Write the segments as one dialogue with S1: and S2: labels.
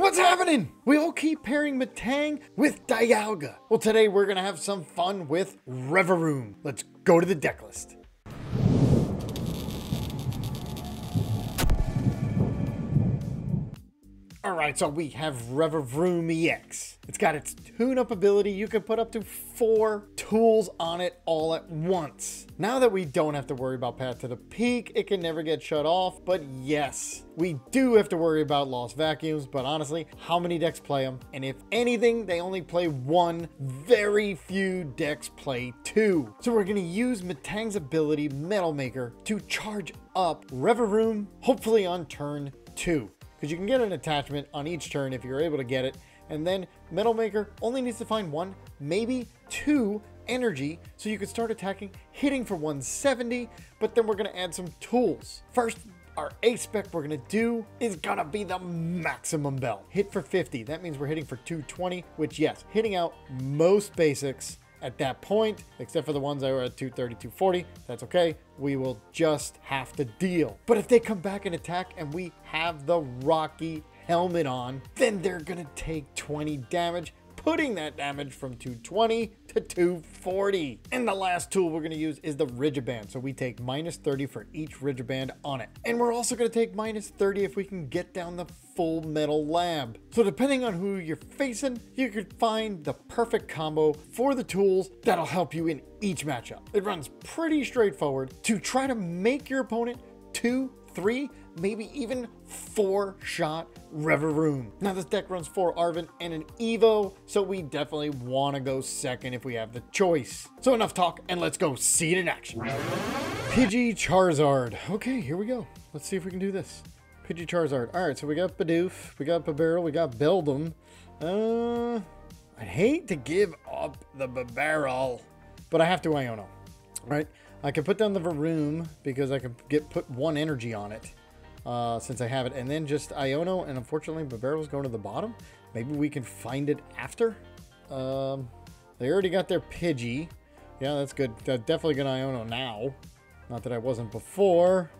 S1: What's happening? We all keep pairing Metang with Dialga. Well, today we're gonna have some fun with Revavroom. Let's go to the deck list. All right, so we have Revavroom EX. It's got its tune-up ability. You can put up to four tools on it all at once. Now that we don't have to worry about Path to the Peak, it can never get shut off. But yes, we do have to worry about Lost Vacuums. But honestly, how many decks play them? And if anything, they only play one. Very few decks play two. So we're gonna use Metang's ability, Metal Maker, to charge up Revavroom, hopefully on turn two because you can get an attachment on each turn if you're able to get it. And then Metal Maker only needs to find one, maybe two energy, so you can start attacking, hitting for 170, but then we're gonna add some tools. First, our A spec we're gonna do is gonna be the maximum belt. Hit for 50, that means we're hitting for 220, which yes, hitting out most basics at that point, except for the ones that were at 230, 240. That's okay. We will just have to deal. But if they come back and attack and we have the Rocky helmet on, then they're gonna take 20 damage putting that damage from 220 to 240. And the last tool we're going to use is the Rigid Band. So we take minus 30 for each Rigid Band on it. And we're also going to take minus 30 if we can get down the full metal lab. So depending on who you're facing, you could find the perfect combo for the tools that'll help you in each matchup. It runs pretty straightforward to try to make your opponent two, three, maybe even four shot Revavroom. Now this deck runs four Arven and an Evo, so we definitely want to go second if we have the choice. So enough talk and let's go see it in action. Pidgey Charizard. Okay, here we go. Let's see if we can do this. Pidgey Charizard. All right, so we got Bidoof, we got Bibarel, we got Beldum. Uh, I hate to give up the Bibarel, but I have to Iono, right? I can put down the Varoom because I can get put one energy on it uh, since I have it. And then just Iono, and unfortunately Bibarel's going to the bottom. Maybe we can find it after. Um, they already got their Pidgey. Yeah, that's good. They're definitely going to Iono now. Not that I wasn't before.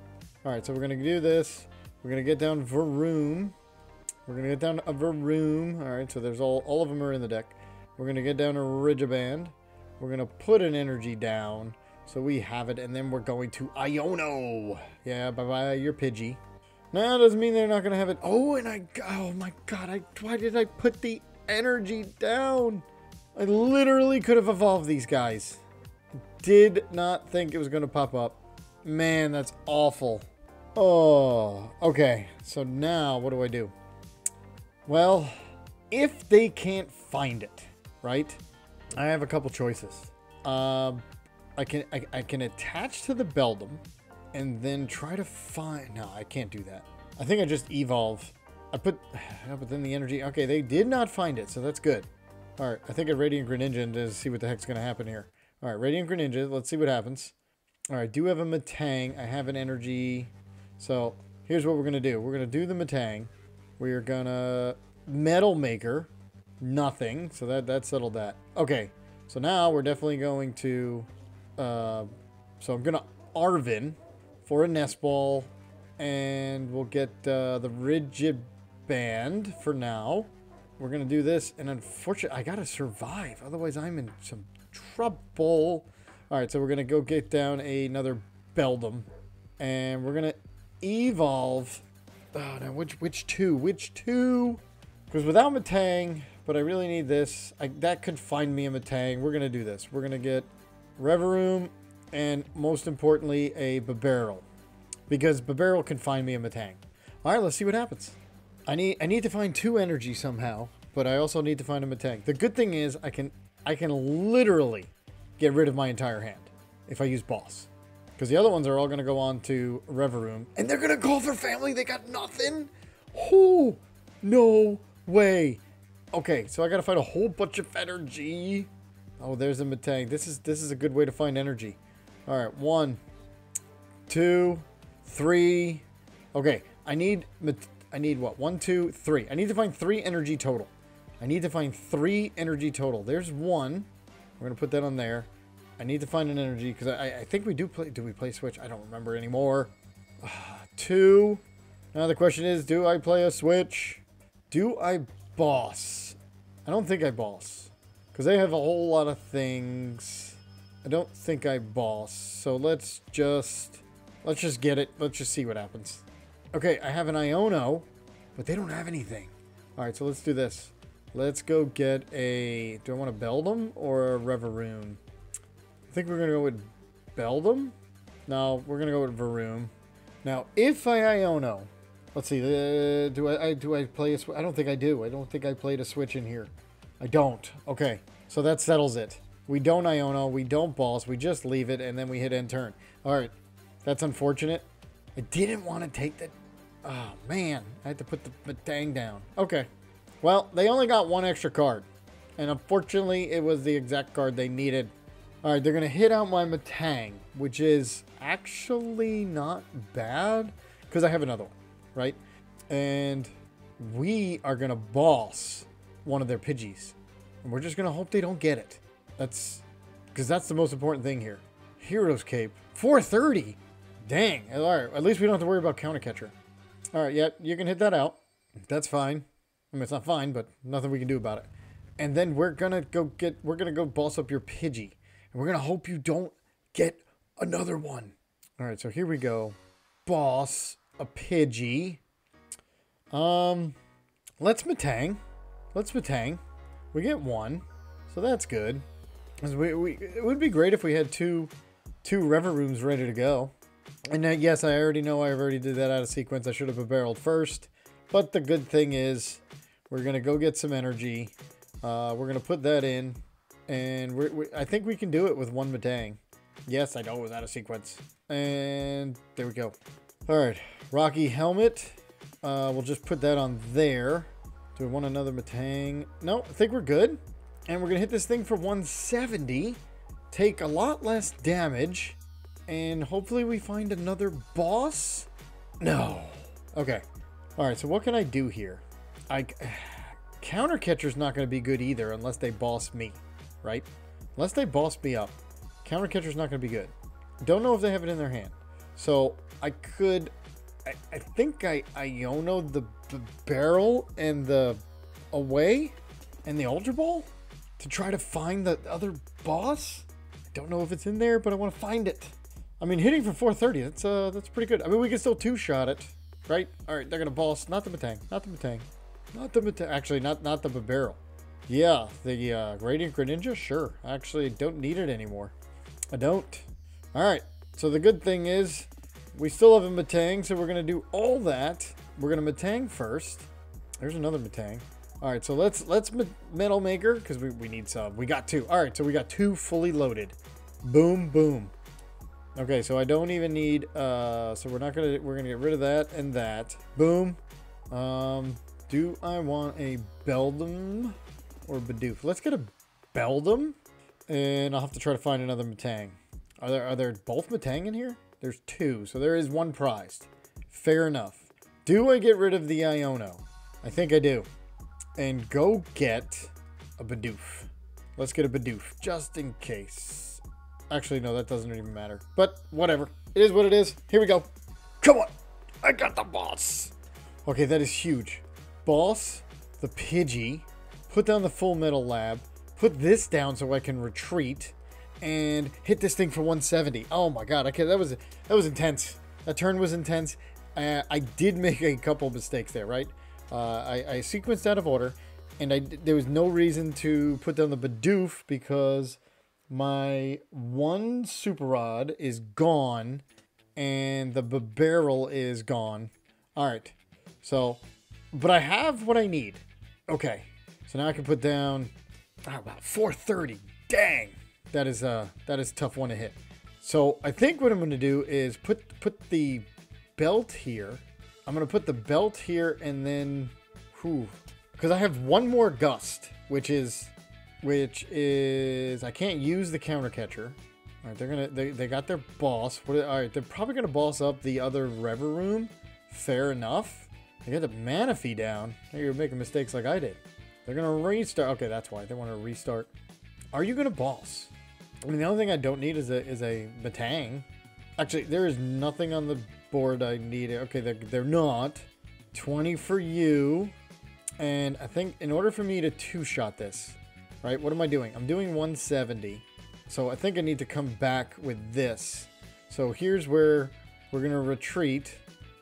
S1: All right, so we're going to do this. We're going to get down Varoom. We're going to get down a Varoom. All right, so there's all, all of them are in the deck. We're going to get down a Rigiband. We're going to put an energy down. So we have it, and then we're going to Iono. Yeah, bye-bye, your Pidgey. No, doesn't mean they're not going to have it. Oh, and I... Oh, my God. I Why did I put the energy down? I literally could have evolved these guys. Did not think it was going to pop up. Man, that's awful. Oh, okay. So now, what do I do? Well, if they can't find it, right? I have a couple choices. Um, I can I, I can attach to the Beldum and then try to find... No, I can't do that. I think I just evolve. I put... then the energy... Okay, they did not find it, so that's good. All right, I think a Radiant Greninja to see what the heck's going to happen here. All right, Radiant Greninja. Let's see what happens. All right, I do have a Metang. I have an energy. So here's what we're going to do. We're going to do the Metang. We're going to Metal Maker. Nothing. So that, that settled that. Okay, so now we're definitely going to... Uh, so I'm going to Arven for a nest ball. And we'll get uh, the Rigid Band for now. We're going to do this. And unfortunately, I got to survive. Otherwise, I'm in some trouble. All right, so we're going to go get down another Beldum. And we're going to evolve. Oh, now, which, which two? Which two? Because without Metang, but I really need this. I, that could find me a Metang. We're going to do this. We're going to get Revavroom and most importantly, a Bibarel. Because Bibarel can find me a Metang. Alright, let's see what happens. I need I need to find two energy somehow, but I also need to find a Metang. The good thing is I can I can literally get rid of my entire hand if I use boss. Because the other ones are all going to go on to Revavroom. And they're going to call for family. They got nothing. Oh, no way. Okay, so I got to find a whole bunch of energy. Oh, there's a Metang. This is this is a good way to find energy. All right, one, two, three. Okay, I need, I need what? One, two, three. I need to find three energy total. I need to find three energy total. There's one. We're going to put that on there. I need to find an energy because I, I think we do play. Do we play Switch? I don't remember anymore. Uh, two. Now the question is, do I play a Switch? Do I boss? I don't think I boss. Because they have a whole lot of things. I don't think I boss. So let's just... Let's just get it. Let's just see what happens. Okay, I have an Iono, but they don't have anything. Alright, so let's do this. Let's go get a... Do I want to Beldum or a Revavroom? I think we're going to go with Beldum? No, we're going to go with Varoom. Now, if I Iono... Let's see, uh, do I, I do I play a I don't think I do. I don't think I played a switch in here. I don't. Okay, so that settles it. We don't Iono, we don't Boss, we just leave it, and then we hit end turn. All right, that's unfortunate. I didn't want to take the... Oh, man. I had to put the, dang down. Okay. Well, they only got one extra card. And unfortunately, it was the exact card they needed. All right, they're going to hit out my Metang, which is actually not bad because I have another one, right? And we are going to boss one of their Pidgeys. And we're just going to hope they don't get it. That's because that's the most important thing here. Hero's Cape, 430. Dang. All right, at least we don't have to worry about Counter Catcher. All right, yeah, you can hit that out. That's fine. I mean, it's not fine, but nothing we can do about it. And then we're gonna go get, we're gonna go boss up your Pidgey. And we're gonna hope you don't get another one. All right, so here we go. Boss a Pidgey. Um, let's Metang. Let's Metang. We get one, so that's good. We, we, it would be great if we had two, two Revavrooms ready to go. And uh, yes, I already know I already did that out of sequence. I should have barreled first. But the good thing is, we're going to go get some energy. Uh, we're going to put that in. And we're, we, I think we can do it with one Metang. Yes, I know it was out of sequence. And there we go. All right, Rocky Helmet. Uh, we'll just put that on there. Do we want another Metang? No, I think we're good. And we're going to hit this thing for 170. Take a lot less damage. And hopefully we find another boss? No. Okay. All right, so what can I do here? I counter catcher's not going to be good either unless they boss me, right? Unless they boss me up. Counter catcher's not going to be good. Don't know if they have it in their hand. So I could, I, I think I Iono the, the barrel and the away and the Ultra Ball to try to find the other boss. I don't know if it's in there, but I want to find it. I mean, hitting for 430, that's uh, that's pretty good. I mean, we can still two-shot it, right? All right, they're going to boss. Not the Metang. Not the Metang. Not the Metang. Actually, not, not the barrel. Yeah, the uh, Radiant Greninja? Sure. Actually, don't need it anymore. I don't. All right, so the good thing is we still have a Metang, so we're going to do all that. We're going to Metang first. There's another Metang. All right, so let's let's Metal Maker because we, we need some. We got two. All right, so we got two fully loaded. Boom, boom. Okay, so I don't even need, uh, so we're not gonna, we're gonna get rid of that and that. Boom. Um, do I want a Beldum or Bidoof? Let's get a Beldum, and I'll have to try to find another Metang. Are there, are there both Metang in here? There's two, so there is one prized. Fair enough. Do I get rid of the Iono? I think I do and go get a Bidoof. Let's get a Bidoof, just in case. Actually, no, that doesn't even matter. But whatever. It is what it is. Here we go. Come on. I got the boss. Okay, that is huge. Boss, the Pidgey, put down the Full Metal Lab, put this down so I can retreat, and hit this thing for 170. Oh my god, okay, that was that was intense. That turn was intense. Uh, I did make a couple mistakes there, right? Uh, I, I, sequenced out of order, and I, there was no reason to put down the Bidoof because my one Super Rod is gone, and the barrel is gone. All right, so, but I have what I need. Okay, so now I can put down oh, about 430. Dang, that is a that is a tough one to hit. So I think what I'm going to do is put put the belt here I'm going to put the belt here and then, whew, because I have one more gust, which is, which is, I can't use the counter catcher. All right, they're gonna, they, they got their boss. What, all right, they're probably gonna boss up the other Revavroom. Fair enough. They got the Manaphy down. You're making mistakes like I did. They're gonna restart. Okay, that's why they want to restart. Are you gonna boss? I mean, the only thing I don't need is a is a Metang. Actually, there is nothing on the board I need. It. Okay, they're, they're not. 20 for you. And I think in order for me to two-shot this, right, what am I doing? I'm doing 170. So I think I need to come back with this. So here's where we're going to retreat.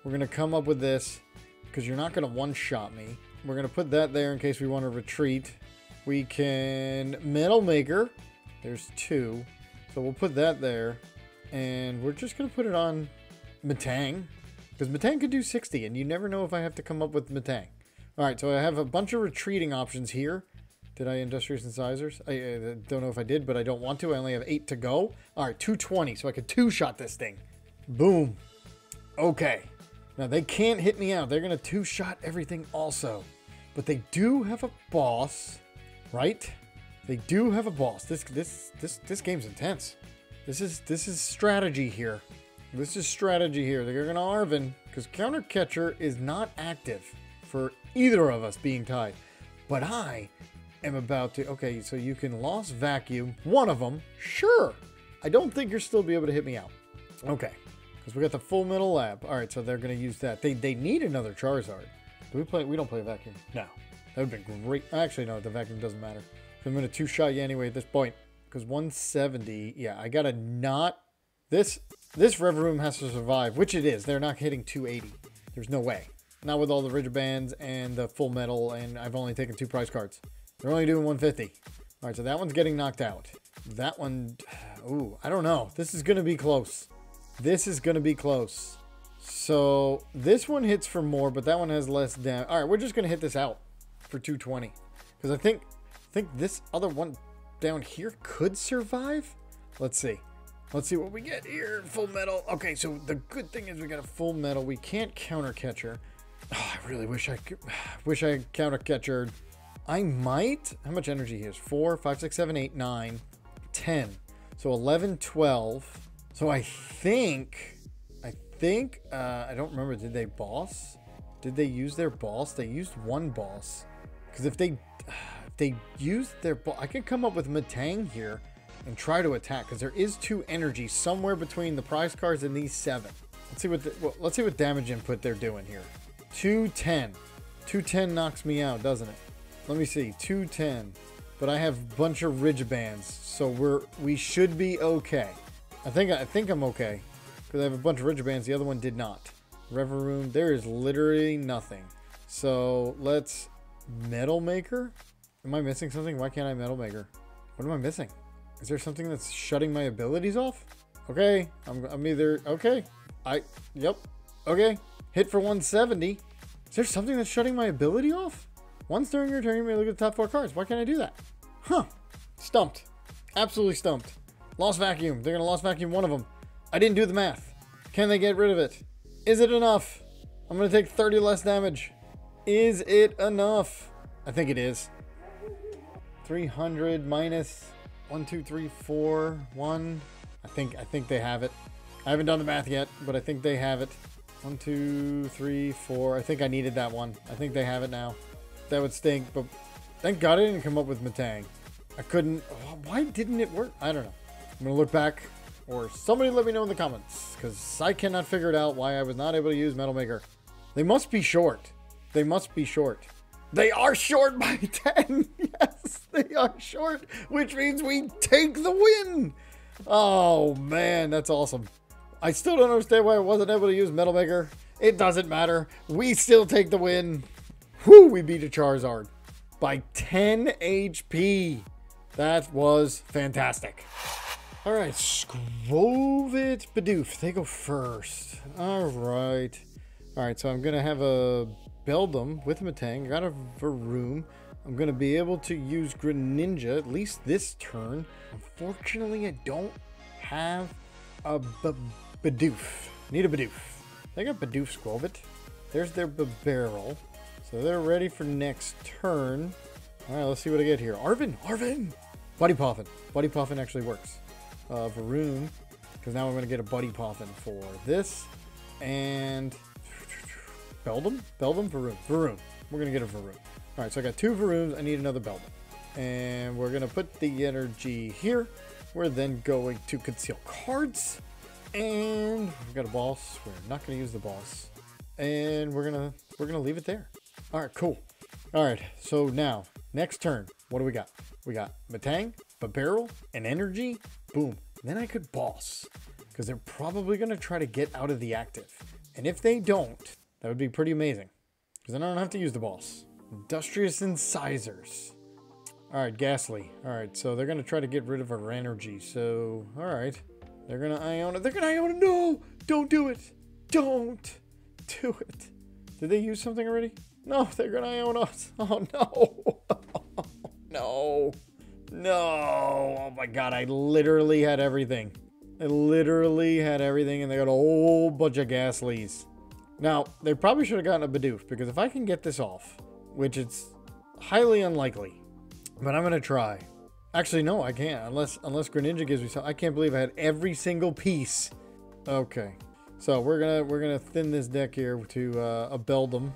S1: We're going to come up with this because you're not going to one-shot me. We're going to put that there in case we want to retreat. We can Metal Maker. There's two. So we'll put that there. And we're just going to put it on Metang. Because Metang could do 60, and you never know if I have to come up with Metang. Alright, so I have a bunch of retreating options here. Did I industrious incisors? I, don't know if I did, but I don't want to. I only have eight to go. Alright, 220, so I could two-shot this thing. Boom. Okay. Now, they can't hit me out. They're going to two-shot everything also. But they do have a boss, right? They do have a boss. This this this this game's intense. This is this is strategy here. This is strategy here. They're going to Arven because counter catcher is not active for either of us being tied. But I am about to. Okay, so you can Lost Vacuum one of them. Sure. I don't think you're still be able to hit me out. Okay. Because we got the full metal lab. All right, so they're going to use that. They, they need another Charizard. Do we play? We don't play vacuum. No. That would been great. Actually, no, the vacuum doesn't matter. I'm going to two-shot you anyway at this point. Because 170, yeah, I got to not... This this Revavroom has to survive, which it is. They're not hitting 280. There's no way. Not with all the rigid bands and the full metal, and I've only taken two prize cards. They're only doing 150. All right, so that one's getting knocked out. That one, ooh, I don't know. This is going to be close. This is going to be close. So this one hits for more, but that one has less damage. All right, we're just going to hit this out for 220. Because I think, I think this other one down here could survive. Let's see. Let's see what we get here. Full metal. Okay, so the good thing is we got a full metal. We can't counter catcher. Oh, I really wish I could. Wish I counter catcher. I might. How much energy he has? 4, 5, 6, 7, 8, 9, 10. So 11, 12. So I think. I think. Uh, I don't remember. Did they boss? Did they use their boss? They used one boss. Because if they. If they used their boss. I could come up with Metang here and try to attack because there is two energy somewhere between the prize cards and these seven. Let's see what the, well, let's see what damage input they're doing here. 210. 210 knocks me out, doesn't it? Let me see. 210. But I have a bunch of Rigid Bands, so we're we should be okay. I think I think I'm okay because I have a bunch of Rigid Bands. The other one did not. Revavroom, there is literally nothing. So let's metal maker. Am I missing something? Why can't I metal maker? What am I missing? Is there something that's shutting my abilities off? Okay, I'm, I'm either, okay. I, yep, okay. Hit for 170. Is there something that's shutting my ability off? Once during your turn, you may look at the top four cards. Why can't I do that? Huh. Stumped. Absolutely stumped. Lost vacuum. They're to lost vacuum one of them. I didn't do the math. Can they get rid of it? Is it enough? I'm to take 30 less damage. Is it enough? I think it is. 300 minus one, two, three, four, one. I think I think they have it. I haven't done the math yet, but I think they have it. One, two, three, four. I think I needed that one. I think they have it now. That would stink, but thank God I didn't come up with Metang. I couldn't. Why didn't it work? I don't know. I'm gonna look back, or somebody let me know in the comments, because I cannot figure it out why I was not able to use Metal Maker. They must be short. They must be short. They are short by 10. yes, they are short, which means we take the win. Oh, man, that's awesome. I still don't understand why I wasn't able to use Metal Maker. It doesn't matter. We still take the win. Whew, we beat a Charizard by 10 HP. That was fantastic. All right, Skwovet Bidoof. They go first. All right. All right, so I'm going to have a Beldum with Metang. Got a Varoom. I'm going to be able to use Greninja at least this turn. Unfortunately, I don't have a Bidoof. Need a Bidoof. They got Bidoof Skwovet. There's their B barrel. So they're ready for next turn. All right, let's see what I get here. Arven, Arven! Buddy Poffin. Buddy Poffin actually works. Uh, Varoom. Because now I'm going to get a Buddy Poffin for this. And Beldum? Beldum? Varoom. Varoom. We're going to get a Varoom. All right, so I got two Varooms. I need another Beldum. And we're going to put the energy here. We're then going to conceal cards. And we've got a boss. We're not going to use the boss. And we're going to we're going to leave it there. All right, cool. All right, so now, next turn, what do we got? We got Metang, barrel, an energy, boom. Then I could boss, because they're probably going to try to get out of the active. And if they don't, that would be pretty amazing, because then I don't have to use the boss. Industrious Incisors. All right, Gastly. All right, so they're going to try to get rid of our energy. So, all right. They're going to Iono. They're going to Iono. No! Don't do it. Don't do it. Did they use something already? No, they're going to Iono us. Oh, no. no. No. Oh, my God. I literally had everything. I literally had everything, and they got a whole bunch of Gastlies. Now, they probably should have gotten a Bidoof, because if I can get this off, which it's highly unlikely, but I'm going to try. Actually, no, I can't, unless unless Greninja gives me some. I can't believe I had every single piece. Okay. So we're gonna we're gonna thin this deck here to uh, a Beldum.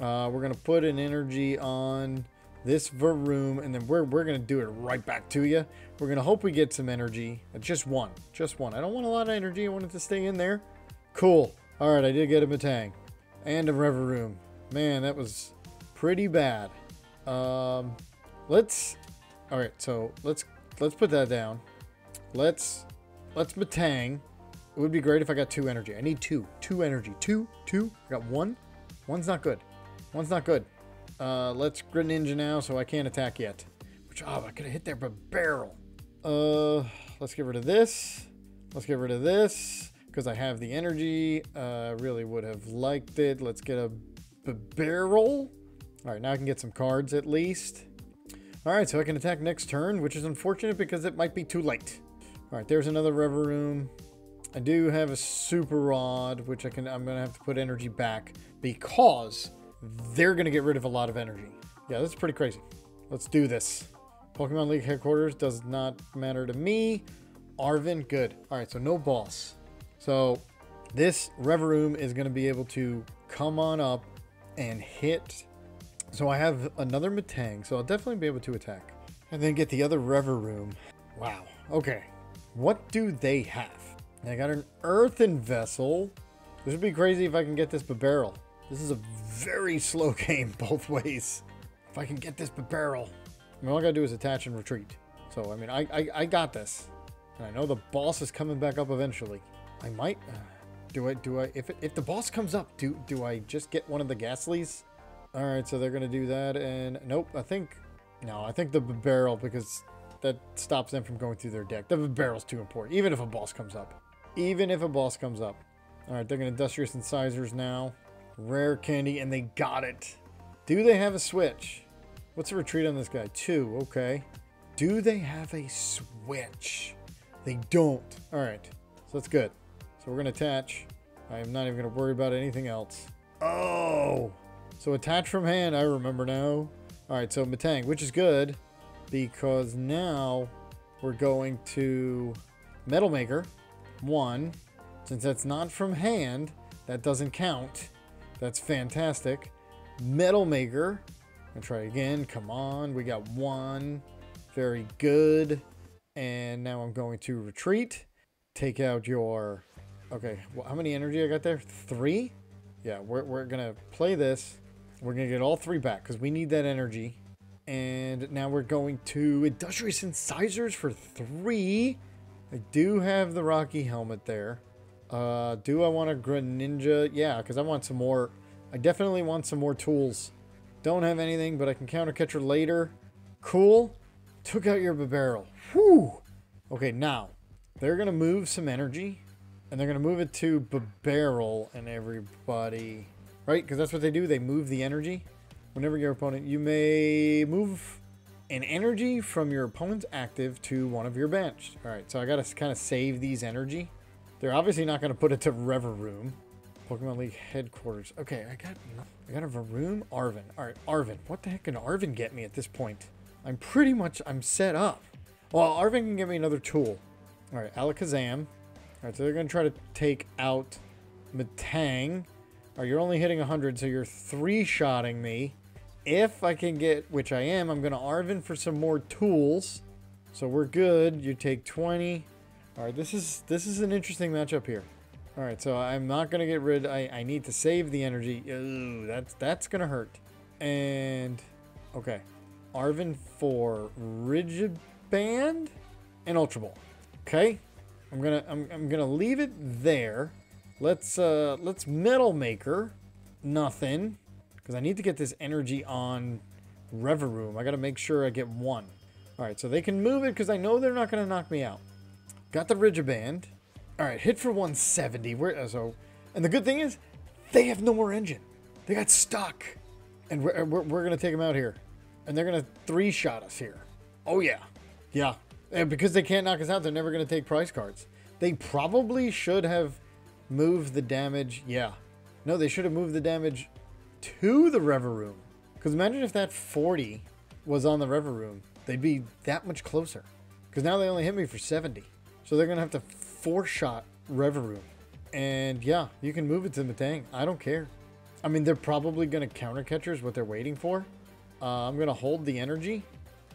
S1: Uh, we're gonna put an energy on this Varoom, and then we're we're gonna do it right back to you. We're gonna hope we get some energy, just one, just one. I don't want a lot of energy. I want it to stay in there. Cool. All right, I did get a Metang and a Revavroom. Man, that was pretty bad. Um, let's. All right, so let's let's put that down. Let's let's Metang. It would be great if I got two energy. I need two. Two energy. Two. Two. I got one. One's not good. One's not good. Uh, let's Greninja now, so I can't attack yet. Which, oh, I could have hit there, but barrel. Uh, let's get rid of this. Let's get rid of this because I have the energy. Uh, really would have liked it. Let's get a barrel. All right, now I can get some cards at least. All right, so I can attack next turn, which is unfortunate because it might be too late. All right, there's another Revavroom. I do have a Super Rod, which I can. I'm gonna have to put energy back because they're gonna get rid of a lot of energy. Yeah, that's pretty crazy. Let's do this. Pokemon League headquarters does not matter to me. Arven, good. All right, so no boss. So this Revavroom is gonna be able to come on up and hit. So I have another Metang, so I'll definitely be able to attack. And then get the other Revavroom. Wow. Okay. What do they have? I got an earthen vessel. This would be crazy if I can get this barrel. This is a very slow game both ways. If I can get this barrel. I mean, all I gotta do is attach and retreat. So, I mean, I, I, I got this. And I know the boss is coming back up eventually. I might... Uh, do I, do I, if, it, if the boss comes up, do, do I just get one of the Gastlies? All right, so they're gonna do that, and nope, I think, no, I think the barrel, because that stops them from going through their deck. The barrel's too important, even if a boss comes up. Even if a boss comes up. All right, they're gonna Industrious Incisors now. Rare Candy, and they got it. Do they have a switch? What's the retreat on this guy? Two, okay. Do they have a switch? They don't. All right, so that's good. So we're gonna attach. I'm not even gonna worry about anything else. Oh, so attach from hand, I remember now. All right, so Metang, which is good because now we're going to Metal Maker, one. Since that's not from hand, that doesn't count. That's fantastic. Metal Maker, I'm try again, come on, we got one. Very good. And now I'm going to retreat. Take out your, okay, well, how many energy I got there? Three? Yeah, we're, we're gonna play this we're going to get all three back because we need that energy. And now we're going to Industrious Incisors for three. I do have the Rocky helmet there. Uh, do I want a Greninja? Yeah, because I want some more. I definitely want some more tools. Don't have anything, but I can counter catcher later. Cool. Took out your barrel. Whew. Okay, now they're going to move some energy. And they're going to move it to barrel and everybody. Right? Because that's what they do. They move the energy. Whenever your opponent, you may move an energy from your opponent's active to one of your bench. All right, so I got to kind of save these energy. They're obviously not going to put it to Revavroom. Pokemon League headquarters. Okay, I got I got a Varoom Arven. All right, Arven. What the heck can Arven get me at this point? I'm pretty much I'm set up. Well, Arven can give me another tool. All right, Alakazam. All right, so they're going to try to take out Metang. Or you're only hitting 100, so you're three-shotting me. If I can get, which I am, I'm going to Arven for some more tools. So we're good. You take 20. All right, this is this is an interesting matchup here. All right, so I'm not going to get rid. I, I need to save the energy. Ooh, that's, that's going to hurt. And Okay. Arven for Rigid Band and Ultra Ball. Okay. I'm gonna I'm, I'm gonna leave it there. Let's uh let's Metal Maker. Nothing. Because I need to get this energy on Revavroom. I gotta make sure I get one. Alright, so they can move it because I know they're not gonna knock me out. Got the Rigid Band. Alright, hit for 170. Where uh, so and the good thing is, they have no more engine. They got stuck. And we're, we're, we're going to take them out here. And they're going to three-shot us here. Oh, yeah. Yeah. And because they can't knock us out, they're never going to take price cards. They probably should have moved the damage. Yeah. No, they should have moved the damage to the Revavroom. Because imagine if that 40 was on the Revavroom. They'd be that much closer. Because now they only hit me for 70. So they're going to have to four-shot Revavroom. And yeah, you can move it to the Metang. I don't care. I mean, they're probably going to counter catchers what they're waiting for. Uh, I'm going to hold the energy.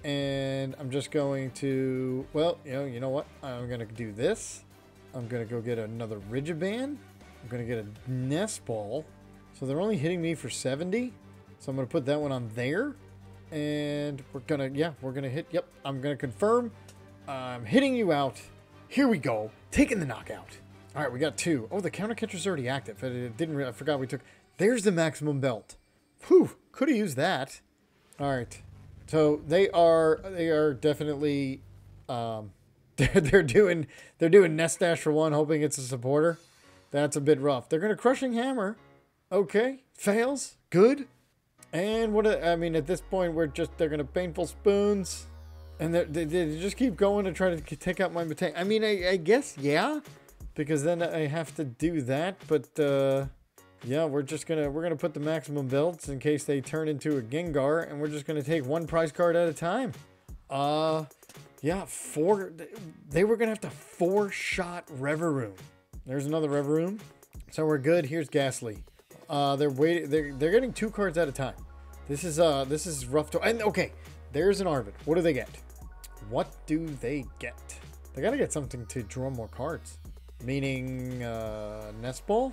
S1: And I'm just going to, well, you know, you know what? I'm going to do this. I'm going to go get another Rigid Band. I'm going to get a Nest Ball. So they're only hitting me for 70. So I'm going to put that one on there. And we're going to, yeah, we're going to hit, yep, I'm going to confirm. I'm hitting you out. Here we go. Taking the knockout. All right, we got two. Oh, the counter catcher's already active. I didn't. I forgot we took. There's the maximum belt. Whew, could have used that. All right, so they are. They are definitely. Um, they're, they're doing. They're doing nest dash for one, hoping it's a supporter. That's a bit rough. They're gonna crushing hammer. Okay, fails. Good. And what? I mean, at this point, we're just. They're gonna painful spoons. And they, they just keep going to try to take out my Metang. I mean, I, I guess, yeah because then I have to do that. But uh, yeah, we're just gonna we're gonna put the maximum belts in case they turn into a Gengar, and we're just gonna take one prize card at a time. Uh, yeah, four. They were gonna have to four shot Revavroom. There's another Revavroom, so we're good. Here's Gastly. Uh, they're waiting. They're they're getting two cards at a time. This is uh this is rough to and okay. There's an Arvid. What do they get? What do they get? They gotta get something to draw more cards meaning uh, Nest Ball?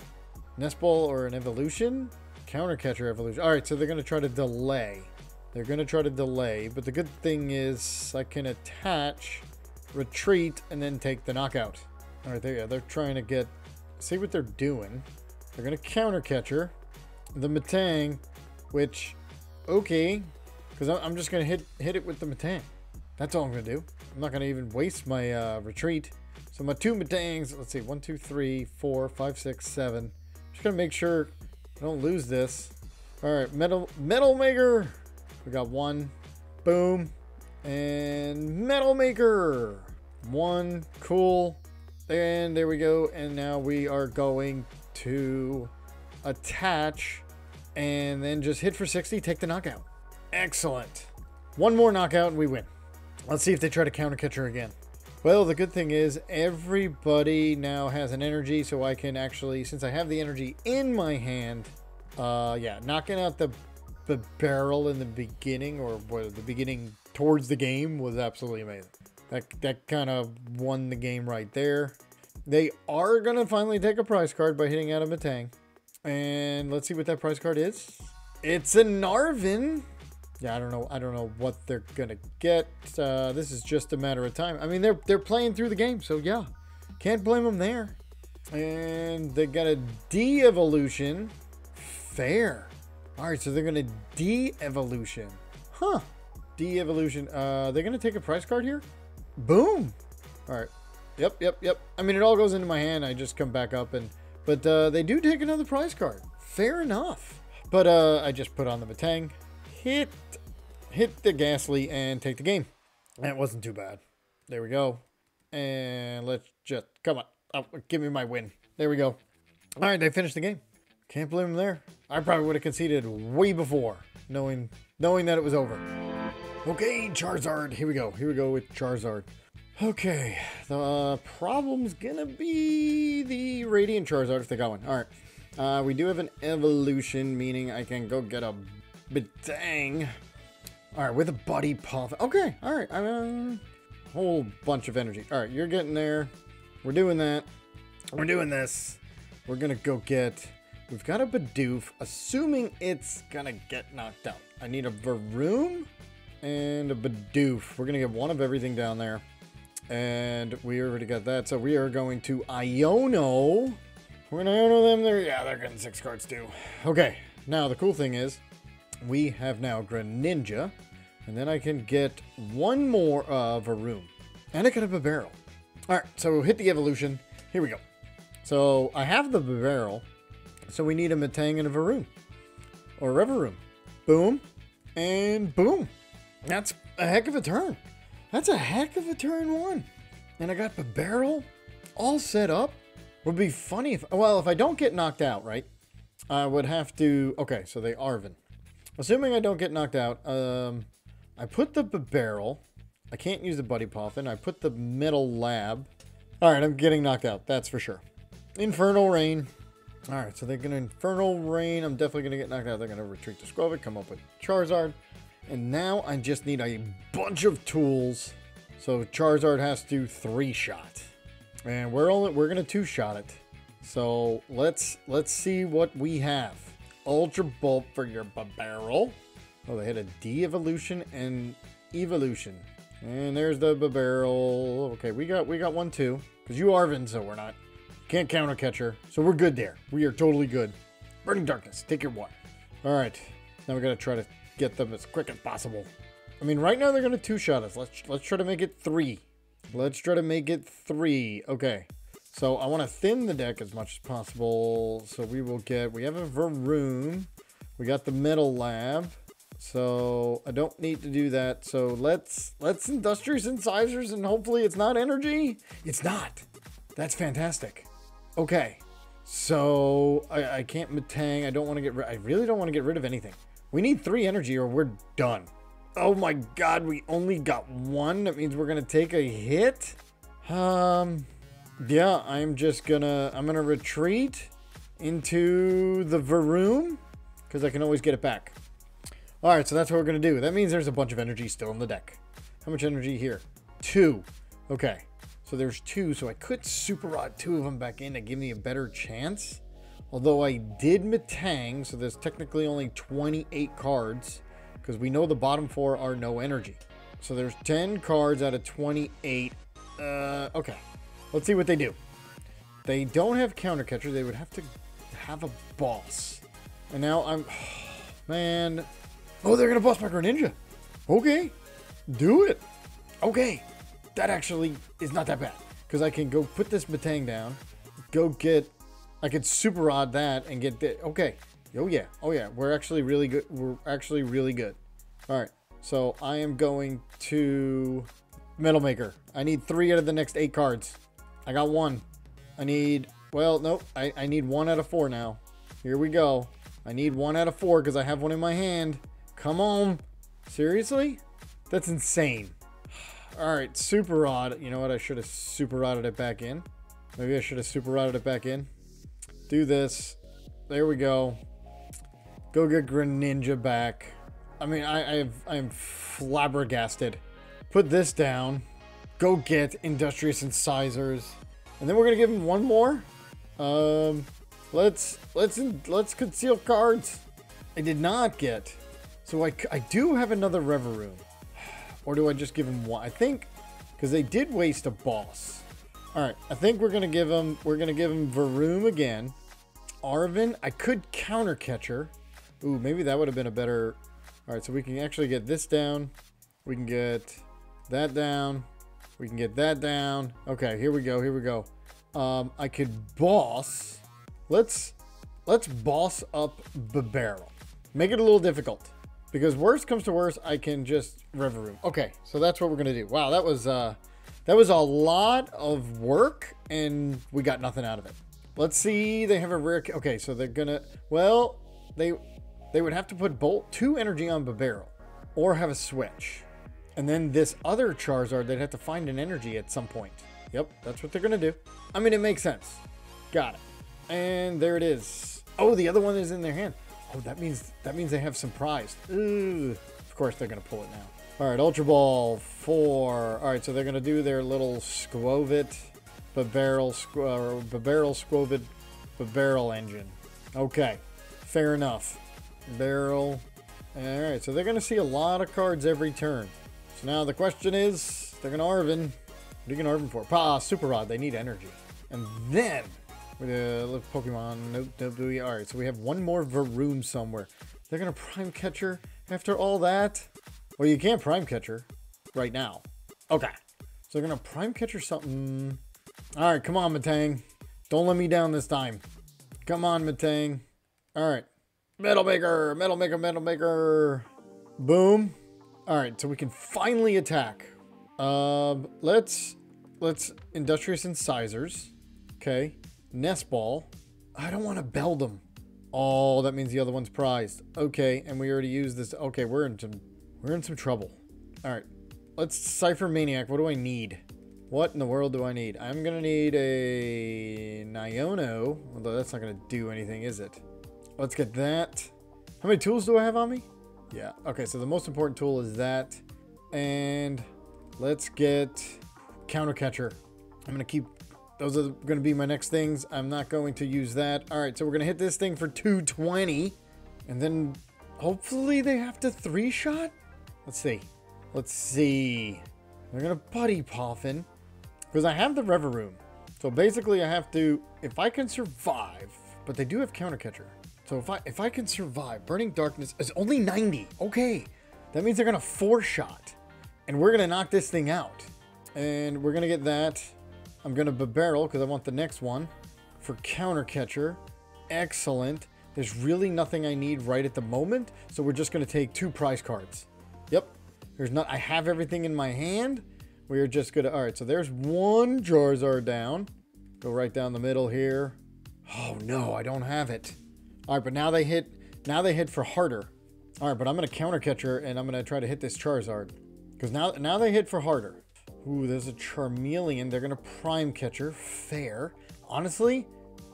S1: Nest Ball or an evolution? Counter catcher evolution. All right, so they're going to try to delay. They're going to try to delay, but the good thing is I can attach, retreat, and then take the knockout. All right, there, yeah, they're trying to get, see what they're doing. They're going to counter catcher the Metang, which, okay, because I'm just going to hit hit it with the Metang. That's all I'm going to do. I'm not going to even waste my uh, retreat. So my two Metangs, let's see, one, two, three, four, five, six, seven. Just gonna make sure I don't lose this. All right, metal metal maker. We got one, boom, and metal maker. One, cool, and there we go. And now we are going to attach, and then just hit for 60, take the knockout. Excellent. One more knockout and we win. Let's see if they try to counter catcher again. Well, the good thing is everybody now has an energy, so I can actually, since I have the energy in my hand, uh, yeah, knocking out the the barrel in the beginning or the beginning towards the game was absolutely amazing. That that kind of won the game right there. They are gonna finally take a prize card by hitting out a Metang, and let's see what that prize card is. It's a Narvin yeah, I don't know. I don't know what they're gonna get. Uh, this is just a matter of time. I mean, they're they're playing through the game, so yeah, can't blame them there. And they got a de-evolution. Fair. All right, so they're gonna de-evolution. Huh? De-evolution. Uh, they're gonna take a price card here. Boom. All right. Yep, yep, yep. I mean, it all goes into my hand. I just come back up and, but uh, they do take another prize card. Fair enough. But uh, I just put on the Metang hit hit the Gastly and take the game. That wasn't too bad. There we go. And let's just come on. Oh, give me my win. There we go. All right, they finished the game. Can't blame them there. I probably would have conceded way before, knowing knowing that it was over. Okay, Charizard. Here we go. Here we go with Charizard. Okay, the problem's gonna be the Radiant Charizard if they got one. All right. Uh, we do have an evolution, meaning I can go get a but dang. All right, with a buddy puff. Okay, all right. I mean, a whole bunch of energy. All right, you're getting there. We're doing that. We're doing this. We're gonna go get. We've got a Bidoof, assuming it's gonna get knocked out. I need a Varoom and a Bidoof. We're gonna get one of everything down there. And we already got that, so we are going to Iono. We're gonna Iono them there. Yeah, they're getting six cards too. Okay, now the cool thing is, we have now Greninja, and then I can get one more of a room. And I can have a barrel. Alright, so hit the evolution. Here we go. So I have the barrel, so we need a Metang and a Varoom. Or a Revavroom. Boom. And boom. That's a heck of a turn. That's a heck of a turn one. And I got the barrel all set up. Would be funny if, well, if I don't get knocked out, right? I would have to, okay, so they Arven. Assuming I don't get knocked out, um, I put the barrel. I can't use the Buddy Poffin. I put the Metal Lab. All right, I'm getting knocked out. That's for sure. Infernal Reign. All right, so they're going to Infernal Reign. I'm definitely going to get knocked out. They're going to retreat to Skwovet, come up with Charizard. And now I just need a bunch of tools. So Charizard has to three-shot. And we're only we're going to two-shot it. So let's let's see what we have. Ultra Bolt for your barrel. Oh, they had a de-evolution and evolution. And there's the barrel. Okay, we got we got one too. Because you Arven, so we're not. Can't counter catcher. So we're good there. We are totally good. Burning Darkness, take your one. Alright. Now we gotta try to get them as quick as possible. I mean, right now they're gonna two-shot us. Let's let's try to make it three. Let's try to make it three. Okay. So I want to thin the deck as much as possible. So we will get, we have a Varoom. We got the Metal Lab. So I don't need to do that. So let's, let's Industrious Incisors and hopefully it's not energy. It's not. That's fantastic. Okay. So I, I can't Metang. I don't want to get I really don't want to get rid of anything. We need three energy or we're done. Oh my God, we only got one. That means we're going to take a hit. Um, yeah, I'm just gonna, I'm gonna retreat into the Varoom because I can always get it back. All right, so that's what we're gonna do. That means there's a bunch of energy still in the deck. How much energy here? Two. Okay, so there's two, so I could Super Rod two of them back in to give me a better chance. Although I did Metang, so there's technically only 28 cards because we know the bottom four are no energy. So there's 10 cards out of 28. Uh, okay. Let's see what they do. They don't have counter catcher. They would have to have a boss. And now I'm... Man. Oh, they're going to boss my Greninja. Okay. Do it. Okay. That actually is not that bad. Because I can go put this Metang down. Go get... I could Super Rod that and get... The, okay. Oh, yeah. Oh, yeah. We're actually really good. We're actually really good. All right. So I am going to... Metal Maker. I need three out of the next eight cards. I got one. I need, well, nope. I, I need one out of four now. Here we go. I need one out of four because I have one in my hand. Come on. Seriously? That's insane. All right, super rod. You know what? I should have super rodded it back in. Maybe I should have super rodded it back in. Do this. There we go. Go get Greninja back. I mean, I, I've, I'm flabbergasted. Put this down go get Industrious Incisors. And then we're gonna give him one more. Um, let's let's let's conceal cards. I did not get. So I, I do have another Revavroom. Or do I just give him one? I think because they did waste a boss. All right, I think we're gonna give him we're gonna give him Varoom again. Arven, I could counter catcher. Ooh, maybe that would have been a better. All right, so we can actually get this down. We can get that down. We can get that down. Okay, here we go. Here we go. Um, I could boss. Let's let's boss up the barrel. Make it a little difficult. Because worst comes to worst, I can just Revavroom. Okay, so that's what we're gonna do. Wow, that was uh that was a lot of work and we got nothing out of it. Let's see, they have a rare okay, so they're gonna well, they they would have to put bolt two energy on the barrel or have a switch. And then this other Charizard, they'd have to find an energy at some point. Yep, that's what they're going to do. I mean, it makes sense. Got it. And there it is. Oh, the other one is in their hand. Oh, that means that means they have some prize. Ooh. Of course, they're going to pull it now. All right, Ultra Ball, four. All right, so they're going to do their little Skwovet, Bibarel, Barrel Skwovet, uh, Bibarel engine. Okay, fair enough. Barrel. All right, so they're going to see a lot of cards every turn. Now the question is, they're going to Arven. What are you going to Arven for? Ah, Super Rod. They need energy. And then, with a Pokemon, nope, nope? All right, so we have one more Varoom somewhere. They're to Prime Catcher after all that? Well, you can't Prime Catcher right now. Okay. So they're to Prime Catcher something. All right, come on, Metang. Don't let me down this time. Come on, Metang. All right. Metal Maker, Metal Maker, Metal Maker. Boom. All right, so we can finally attack. Um, let's let's Industrious Incisors. Okay. Nest Ball. I don't want to Beldum. Oh, that means the other one's prized. Okay, and we already used this. Okay, we're in some we're in some trouble. All right. Let's Cipher Maniac. What do I need? What in the world do I need? I'm gonna need a Niono, although that's not gonna do anything, is it? Let's get that. How many tools do I have on me? Yeah, okay, so the most important tool is that. And let's get Counter Catcher. I'm gonna keep, those are gonna be my next things. I'm not going to use that. All right, so we're gonna hit this thing for 220. And then hopefully they have to three shot? Let's see. Let's see. They're gonna Buddy Poffin. Because I have the Revavroom. So basically I have to, if I can survive, but they do have Counter Catcher. So if I if I can survive, Burning Darkness is only 90. Okay. That means they're gonna four shot. And we're gonna knock this thing out. And we're gonna get that. I'm gonna barrel because I want the next one. For counter catcher. Excellent. There's really nothing I need right at the moment. So we're just gonna take two prize cards. Yep. There's not I have everything in my hand. We are just gonna alright, so there's one Charizard down. Go right down the middle here. Oh no, I don't have it. All right, but now they hit. Now they hit for harder. All right, but I'm gonna counter catcher and I'm gonna try to hit this Charizard because now now they hit for harder. Ooh, there's a Charmeleon. They're gonna prime catcher. Fair. Honestly,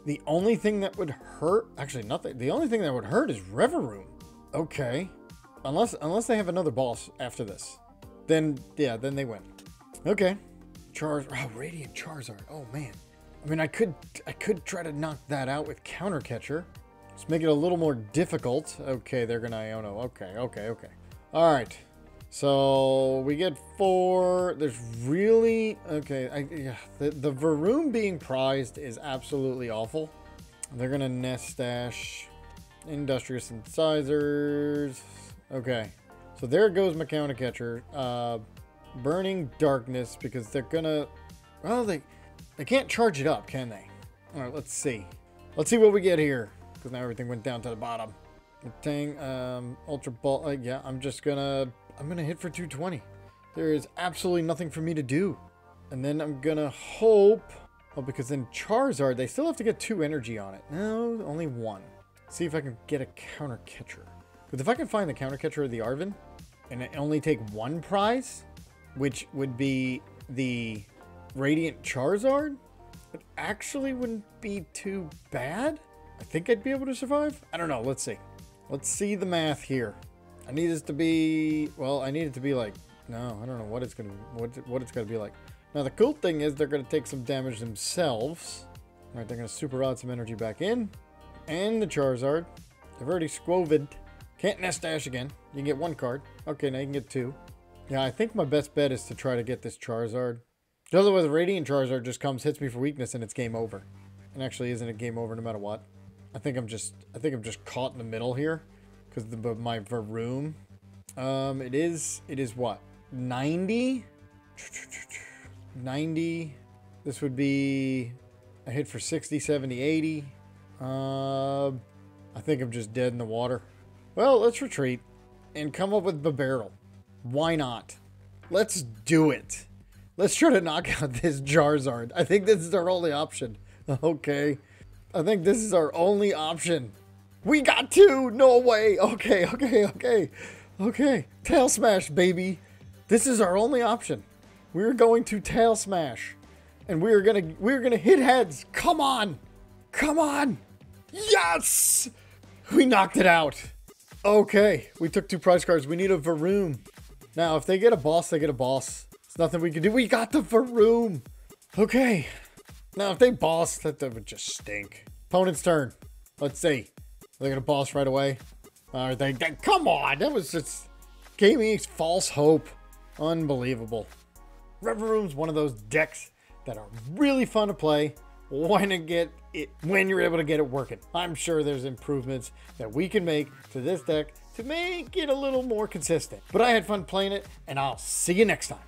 S1: the only thing that would hurt, actually nothing. The only thing that would hurt is Revavroom. Okay, unless unless they have another boss after this, then yeah, then they win. Okay, Charz. Oh, Radiant Charizard. Oh man. I mean, I could I could try to knock that out with counter catcher. Let's make it a little more difficult. Okay, they're gonna Iono. Okay, okay, okay. All right. So we get four. There's really okay. I, yeah, the the Varoom being prized is absolutely awful. They're gonna nest stash, industrious incisors. Okay, so there goes my counter catcher. Uh, burning darkness because they're gonna. Well, they they can't charge it up, can they? All right, let's see. Let's see what we get here because now everything went down to the bottom. Tang, um, Ultra Ball, uh, yeah, I'm just gonna, I'm gonna hit for 220. There is absolutely nothing for me to do. And then I'm gonna hope, oh, because then Charizard, they still have to get two energy on it. No, only one. See if I can get a counter catcher. Because if I can find the counter catcher of the Arven, and I only take one prize, which would be the Radiant Charizard, it actually wouldn't be too bad. I think I'd be able to survive. I don't know. Let's see. Let's see the math here. I need this to be, well, I need it to be like, no, I don't know what it's going to, what, what it's going to be like. Now, the cool thing is they're going to take some damage themselves. All right, they're going to super rod some energy back in. And the Charizard. They've already squovid. Can't nest dash again. You can get one card. Okay, now you can get two. Yeah, I think my best bet is to try to get this Charizard. Otherwise, Radiant Charizard just comes, hits me for weakness, and it's game over. And actually isn't a game over no matter what. I think I'm just I think I'm just caught in the middle here because the Varoom. Um, it is it is what 90 90 this would be a hit for 60 70 80 uh, I think I'm just dead in the water. Well let's retreat and come up with the barrel. Why not? Let's do it. Let's try to knock out this Charizard. I think this is our only option. Okay I think this is our only option. We got two! No way! Okay, okay, okay. Okay. Tail smash, baby. This is our only option. We're going to tail smash. And we're gonna we're gonna hit heads. Come on! Come on! Yes! We knocked it out. Okay, we took two prize cards. We need a Varoom. Now, if they get a boss, they get a boss. There's nothing we can do. We got the Varoom. Okay. Now, if they boss, that, that would just stink. Opponent's turn. Let's see. Are They're gonna boss right away. Are they, they? Come on, that was just gave me false hope. Unbelievable. Revavroom's one of those decks that are really fun to play when get it when you're able to get it working. I'm sure there's improvements that we can make to this deck to make it a little more consistent. But I had fun playing it, and I'll see you next time.